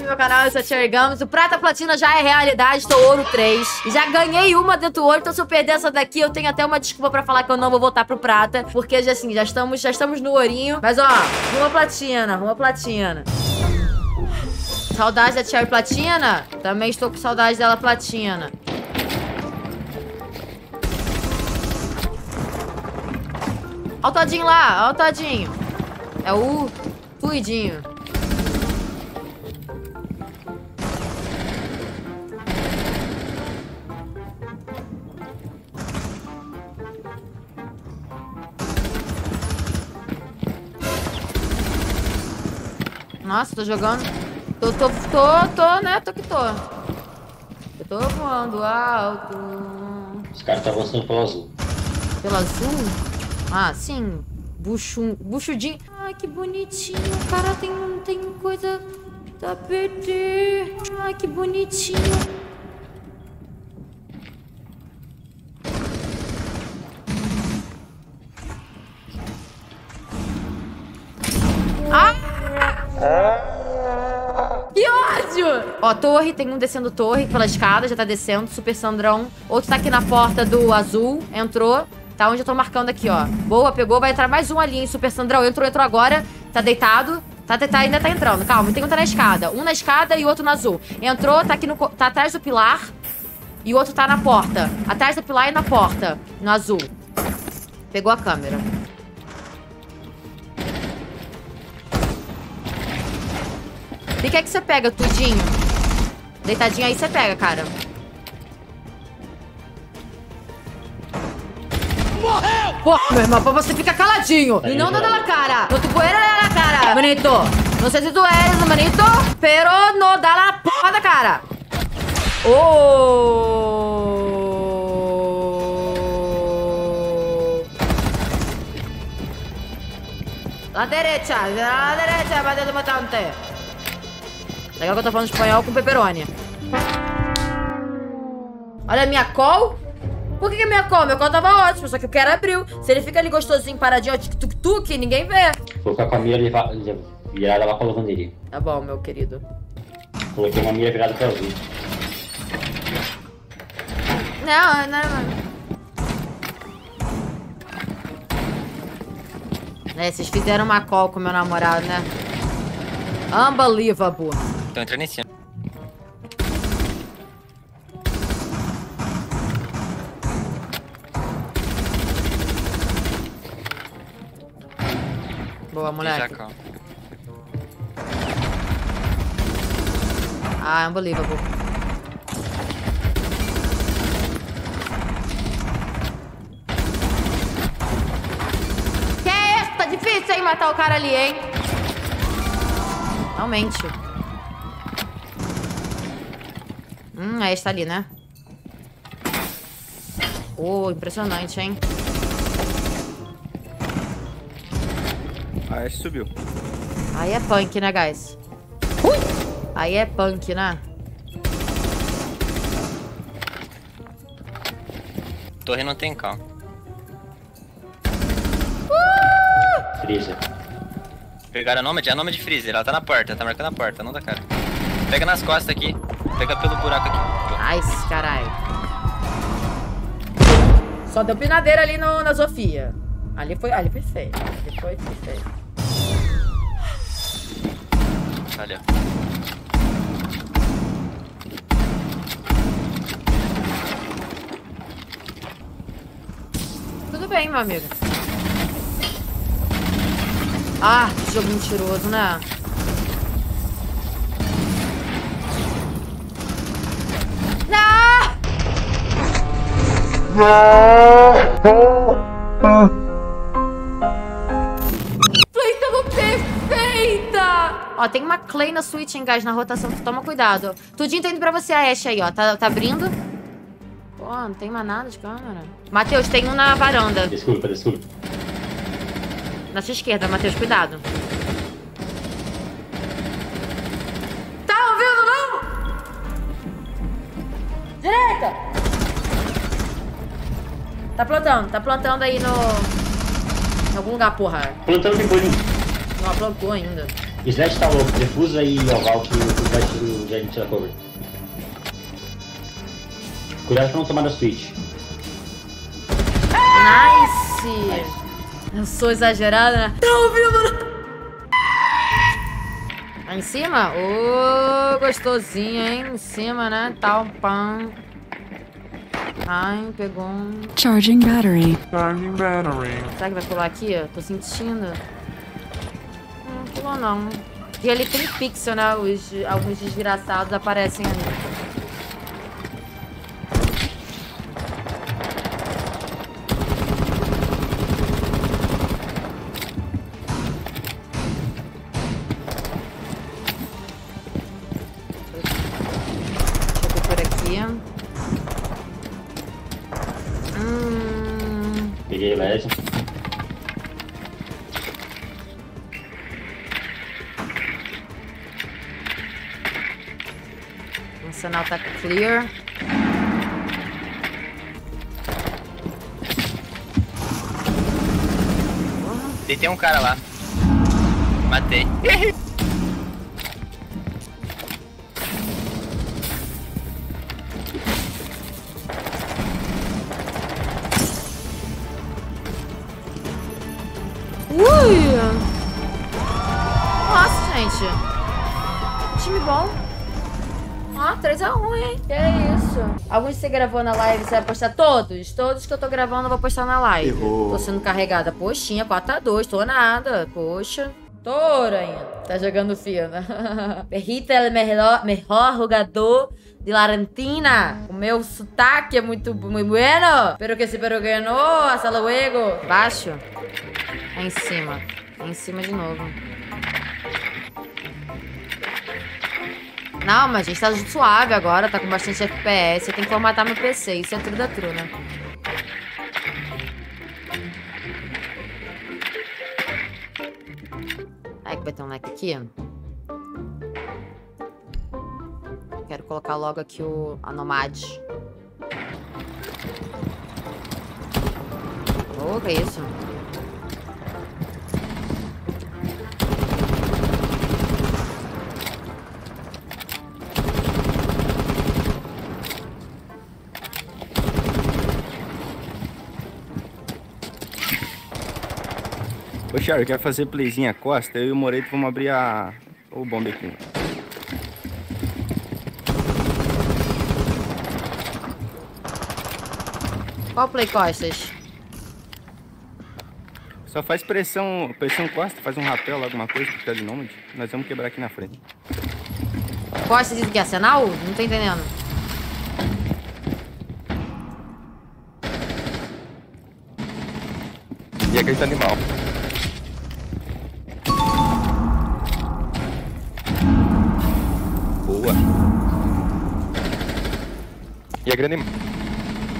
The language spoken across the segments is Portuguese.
no meu canal, eu sou a Cherry Gamos. O Prata Platina já é realidade, tô ouro 3. E já ganhei uma dentro do ouro, então se eu perder essa daqui, eu tenho até uma desculpa pra falar que eu não vou voltar pro Prata. Porque, assim, já estamos, já estamos no ourinho. Mas, ó, uma platina, uma platina. Saudade da Cherry Platina? Também estou com saudade dela Platina. Ó o Todinho lá, ó o Todinho. É o Fluidinho. Nossa, tô jogando. Tô, tô, tô, tô, né? Tô que tô. Eu tô voando alto. Os caras estão avançando pelo azul. Pelo azul? Ah, sim. Bucho, buchudinho. Ai, que bonitinho. O cara tem, tem coisa da PT. Ai, que bonitinho. Torre, tem um descendo torre pela escada, já tá descendo, super Sandrão. Outro tá aqui na porta do azul, entrou. Tá onde eu tô marcando aqui, ó. Boa, pegou, vai entrar mais um ali, hein, super Sandrão. Entrou, entrou agora, tá deitado. Tá, tá, ainda tá entrando, calma. Tem um tá na escada. Um na escada e outro no azul. Entrou, tá aqui no. Tá atrás do pilar. E o outro tá na porta. Atrás do pilar e na porta. No azul. Pegou a câmera. O que é que você pega, tudinho? Deitadinho aí você pega, cara. Morreu! Pô, meu irmão, pra você ficar caladinho. E não dando na cara. No tu poeira na cara. Manito. Não sei se tu eres, manito. Pero no dá na porra da cara. Oh. La derecha, la derecha, batendo matante. Legal que eu tô falando espanhol com pepperoni. Olha a minha call. Por que, que a minha call? Meu call tava ótimo, só que o cara abriu. Se ele fica ali gostosinho, paradinho, ó, tuk-tuk, ninguém vê. Vou ficar com a mira virada lá pra lavanderia. Tá bom, meu querido. Coloquei uma mira virada pra azul. Não, não, não. É, vocês fizeram uma call com meu namorado, né? Unbelievable. Tô entrando em cima. Boa, moleque. Ah, unbelievable. Que é isso? Tá difícil, hein, matar o cara ali, hein? Realmente. Hum, aí está ali, né? Oh, impressionante, hein? A Ash subiu. Aí é punk, né, guys? Ui! Aí é punk, né? Torre não tem cal. Freezer. Pegaram a Nomad? É a Nomad Freezer. Ela tá na porta, tá marcando a porta, não da cara. Pega nas costas aqui. Pega pelo buraco aqui. Nice, caralho. Só deu pinadeira ali no, na Sofia. Ali foi, ali foi feio. Ali foi, foi feio. Valeu. Tudo bem, meu amigo. Ah, que jogo mentiroso, né? Não! Play Ó, tem uma Clay na Switch, hein, guys, na rotação. Toma cuidado. Tudinho tá indo pra você, a Ashe aí, ó. Tá, tá abrindo. Pô, não tem mais nada de câmera. Matheus, tem um na varanda. Desculpa, desculpa. Na sua esquerda, Matheus, cuidado. Tá ouvindo, não? Direita! Tá plantando, tá plantando aí no... Em algum lugar, porra. Plantando depois. Não plantou ainda. Slash tá louco, defusa e oval que o Slash o Slash tira cover. Cuidado pra não tomar da switch. Nice! Eu sou exagerada, né? Tá ouvindo? Lá em cima? Ô, gostosinho, hein? Em cima, né? Tal, pão. Ai, pegou um... Charging battery. Charging battery. Será que vai pular aqui? Tô sentindo. Pulou, não. E ali tem pixel, né? Os, alguns desgraçados aparecem ali. Hum... Peguei LED. O sinal tá clear. Deitei um cara lá. Matei. Ui! Nossa, gente. Time bom. Ó, 3x1, hein? Que isso? Alguns que você gravou na live, você vai postar todos? Todos que eu tô gravando eu vou postar na live. Errou. Tô sendo carregada. Poxinha, 4x2. Tô nada. Poxa. Touro ainda. Tá jogando fino. Perrita é o melhor, melhor jogador de la Argentina. O meu sotaque é muito, muito bueno. Pero que se pero que no. Hasta luego. Baixo. É em cima. É em cima de novo. Não, mas a gente tá suave agora, tá com bastante FPS. Eu tenho que formatar meu PC, isso é tudo da true, né? Aí que vai ter um leque aqui. Quero colocar logo aqui o a Nomad. Ô, que isso? Ô, Charlie, quer fazer playzinha costa? Eu e o Moreito vamos abrir a... o bombe aqui. Qual play costas? Só faz pressão, pressão costa, faz um rapel, alguma coisa, porque tá de nômade. Nós vamos quebrar aqui na frente. Costas diz que é arsenal? Não tô entendendo. E aquele animal. E aquele animal.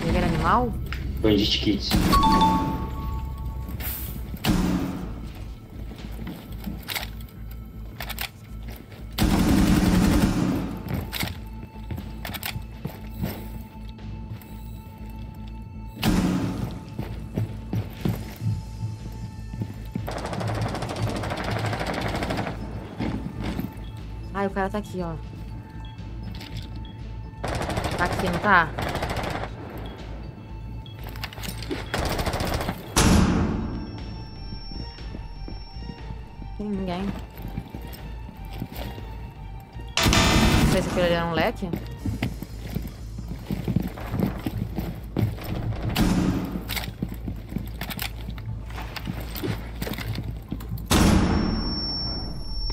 Pegar animal? Bandit Kids. Ai, o cara tá aqui, ó. Aqui, não tá? Tem ninguém. Não sei se aquele ali era um leque.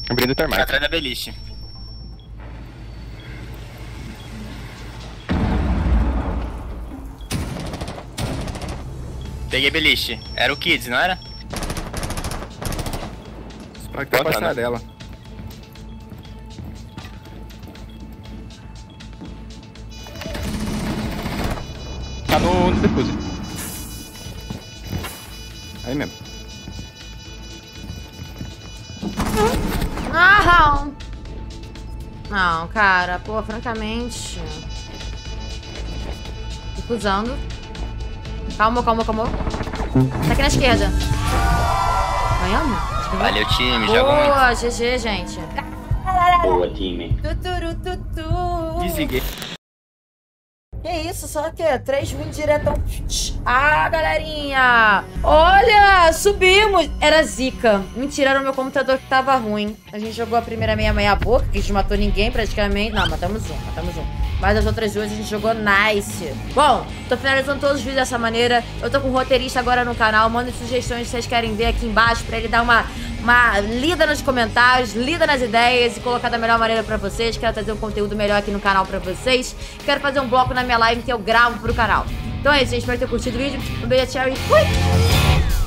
Abrindo o termite. Atrás da beliche. Peguei beliche. Era o Kids, não era? Espero que tá né? passar dela. Tá no, no defuse. Aí mesmo. Não! Não, cara, pô, francamente. Fico usando. Calma, calma, calma. Tá aqui na esquerda. Ganhamos? Valeu, time. Joga muito. Boa, GG, gente. Boa, time. Tuturu, tutu. Desliguei. Que isso, só que é 3 wins diretão. Ah, galerinha! Olha, subimos! Era zica. Mentira, era o meu computador que tava ruim. A gente jogou a primeira meia meia boca, que a gente matou ninguém praticamente. Não, matamos um, matamos um. Mas as outras duas a gente jogou nice. Bom, tô finalizando todos os vídeos dessa maneira. Eu tô com um roteirista agora no canal. Mandem sugestões que vocês querem ver aqui embaixo pra ele dar uma, uma lida nos comentários, lida nas ideias e colocar da melhor maneira pra vocês. Quero trazer um conteúdo melhor aqui no canal pra vocês. Quero fazer um bloco na minha live que eu gravo pro canal. Então é isso, gente. Espero ter curtido o vídeo. Um beijo, tchau e fui!